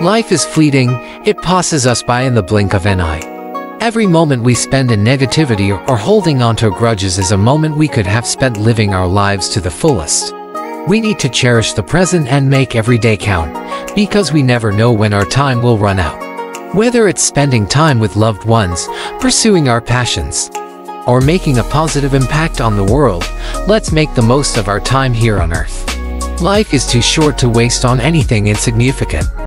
Life is fleeting, it passes us by in the blink of an eye. Every moment we spend in negativity or holding onto grudges is a moment we could have spent living our lives to the fullest. We need to cherish the present and make every day count, because we never know when our time will run out. Whether it's spending time with loved ones, pursuing our passions, or making a positive impact on the world, let's make the most of our time here on Earth. Life is too short to waste on anything insignificant.